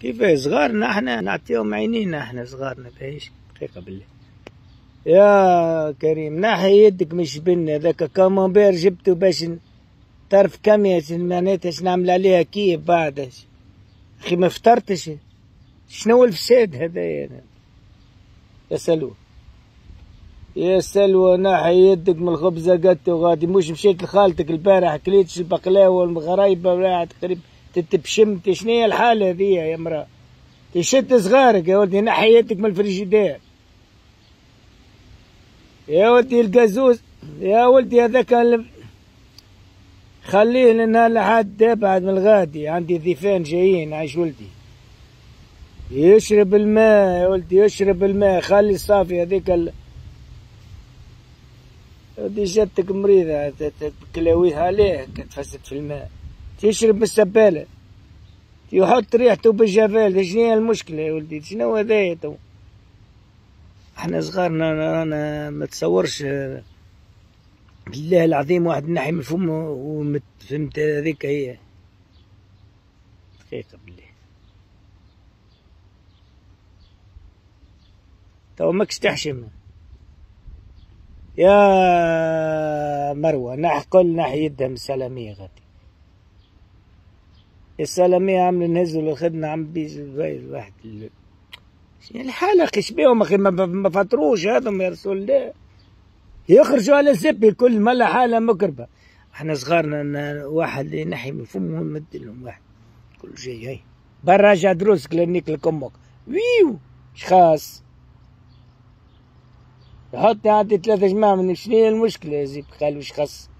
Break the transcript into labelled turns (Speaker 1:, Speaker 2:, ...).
Speaker 1: كيف صغارنا إحنا نعطيهم عينينا إحنا صغارنا باهيش دقيقة بالله يا كريم ناحي يدك مش بنا ذاك كامومبير جبته باش تعرف كم معناتها نعمل عليها كيف بعد أخي ما فطرتش. شنو الفساد هذا يعني يا سلوى. يا سلوى ناحي يدك من الخبزة قدته غادي مش مشيت لخالتك البارح كليتش البقلاوة والغرايبة وراحت قريب. تتبشمت شنو الحالة هذي يا مرا تشد صغارك يا ولدي نحي يدك من الفريجيدير. يا ولدي القازوز يا ولدي هذاك خليه لنا لحد بعد من الغادي. عندي ضيفان جايين عايش ولدي. يشرب الماء يا ولدي يشرب الماء. خلي صافي هذيك ال... ودي جاتك مريضة تكلاويها عليه تفسد في الماء. تشرب بالسبالة يحط ريحته بالجفال شنو هي المشكلة يا ولدي؟ شنو هذايا تو؟ إحنا صغارنا أنا ما تصورش. بالله العظيم واحد نحي من فمه وفهمت هذيك هي. دقيقة بالله. تو ماكش تحشم يا مروة نح كل ناحية يدها من السلامية غادي. السلامية عامل نهزوا للخدمة عم بيجي الواحد الحالة أخي بيهم أخي ما فطروش هذم يا رسول الله. يخرجوا على سبي كل ملا حالة مكربة. إحنا صغارنا واحد ينحي من فمه ويمد لهم واحد. كل شيء هاي. برا جا دروس كلينيك لكمك. ويو! شخاص حط عندي ثلاثة جماعة من شنو المشكلة يا زيد خالي وش خاص؟